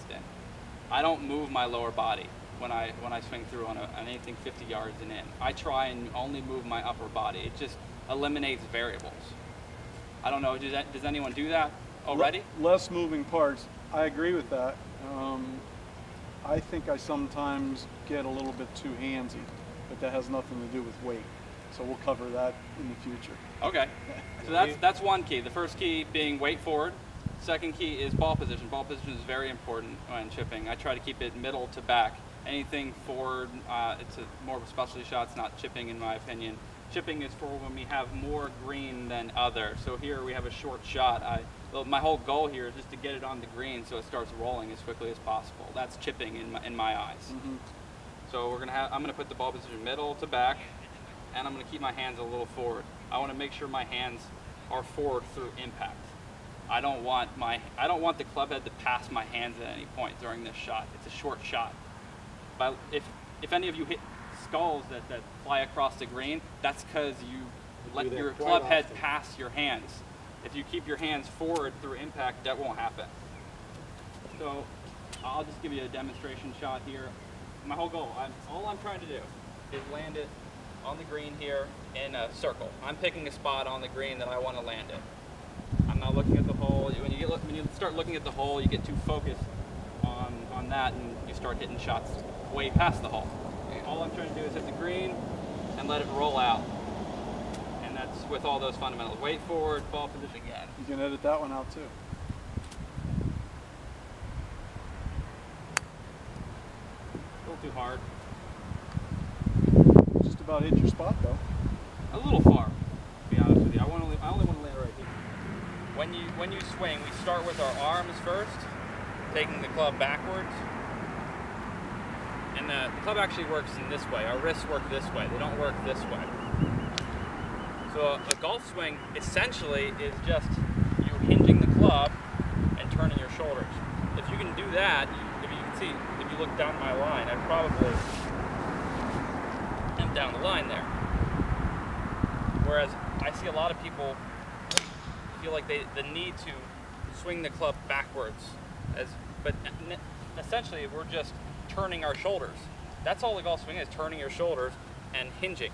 constant. I don't move my lower body when I when I swing through on, a, on anything 50 yards and in. I try and only move my upper body. It just eliminates variables. I don't know. Does, that, does anyone do that already? Le- less moving parts. I agree with that. Um, I think I sometimes get a little bit too handsy, but that has nothing to do with weight. So we'll cover that in the future. Okay. So that's that's one key. The first key being weight forward. Second key is ball position. Ball position is very important when chipping. I try to keep it middle to back. Anything forward, uh, it's a, more of a specialty shot. It's not chipping, in my opinion. Chipping is for when we have more green than other. So here we have a short shot. I, well, my whole goal here is just to get it on the green so it starts rolling as quickly as possible. That's chipping in my, in my eyes. Mhm. So we're gonna have, I'm gonna put the ball position middle to back, and I'm gonna keep my hands a little forward. I wanna make sure my hands are forward through impact. I don't want my, I don't want the club head to pass my hands at any point during this shot. It's a short shot. But if, if any of you hit skulls that, that fly across the green, that's because you let your club head often. pass your hands. If you keep your hands forward through impact, that won't happen. So I'll just give you a demonstration shot here. My whole goal, I'm, all I'm trying to do is land it on the green here in a circle. I'm picking a spot on the green that I want to land it. I'm not looking at the hole. When you get when you start looking at the hole, you get too focused on on that, and you start hitting shots way past the hole. All I'm trying to do is hit the green and let it roll out. And that's with all those fundamentals. Weight forward, ball position again. You can edit that one out too. A little too hard. Just about hit your spot though. a little far, to be honest with you. I want to, I only want to land right here. When you when you swing, we start with our arms first, taking the club backwards. And the, club actually works in this way. Our wrists work this way. They don't work this way. So a, golf swing essentially is just you hinging the club and turning your shoulders. If you can do that, if you can see, if you look down my line, I probably am down the line there. Whereas I see a lot of people feel like they the need to swing the club backwards, as but essentially we're just turning our shoulders. That's all the golf swing is: turning your shoulders and hinging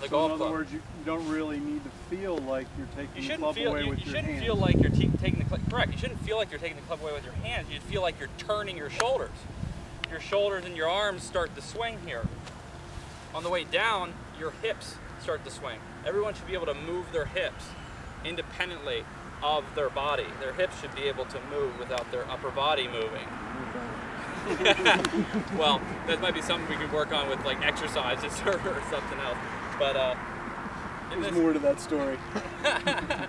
the So golf in other club. words, you, you don't really need to feel like you're taking you the shouldn't club feel away you, with you your shouldn't hands. feel like you're taking the club correct. You shouldn't feel like you're taking the club away with your hands. You feel like you're turning your shoulders. Your shoulders and your arms start to swing here. On the way down, your hips start to swing. Everyone should be able to move their hips independently of their body. Their hips should be able to move without their upper body moving. well, that might be something we could work on with like exercises or, or something else. But uh, There's this, more to that story.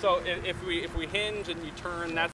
So if, if we if we hinge and you turn, that's